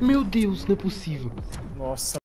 Meu Deus, não é possível. Nossa,